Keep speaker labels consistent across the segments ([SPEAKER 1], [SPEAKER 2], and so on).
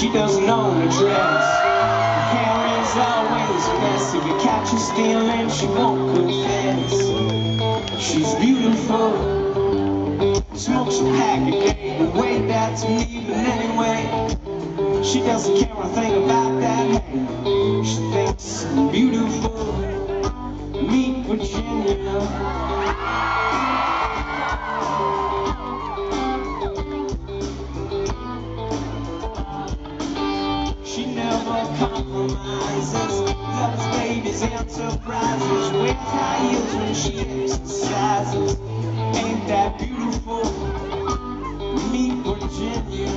[SPEAKER 1] She doesn't own a dress. Is always a mess. If you catch her stealing, she won't confess. She's beautiful. Smokes a pack a day. The way that's me, but anyway. She doesn't care a thing about that. She thinks I'm beautiful. Meet Virginia. And surprises. Wears high heels when she exercises. Ain't that beautiful? Meet Virginia.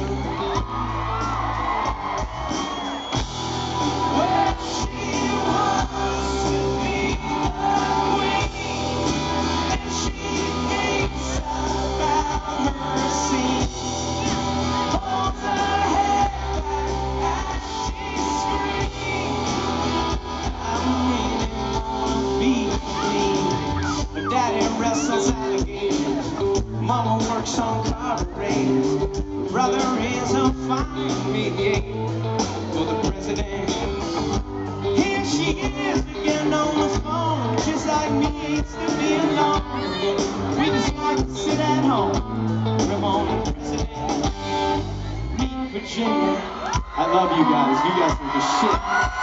[SPEAKER 1] Mama works on carburetors. Brother is a fine mediator for the president. Here she is again on the phone, just like me, hates to be alone. We just like to sit at home, rip on president. Meet Virginia. I love you guys. You guys are the shit.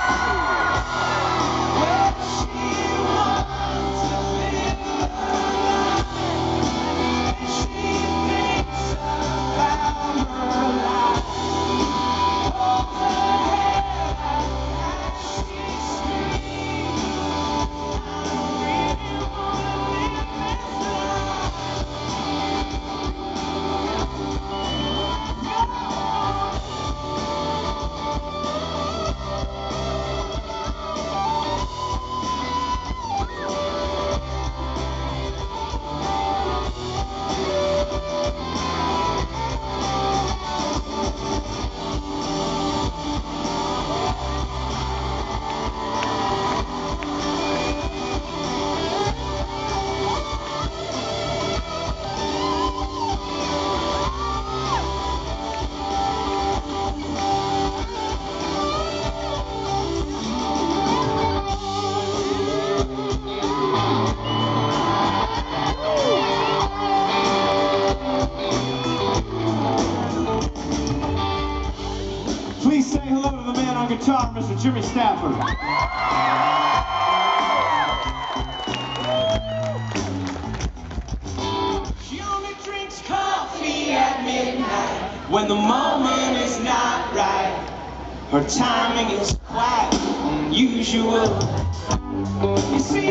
[SPEAKER 1] Please say hello to the man on guitar, Mr. Jimmy Stafford. She only drinks coffee at midnight when the moment is not right. Her timing is quite unusual. You see,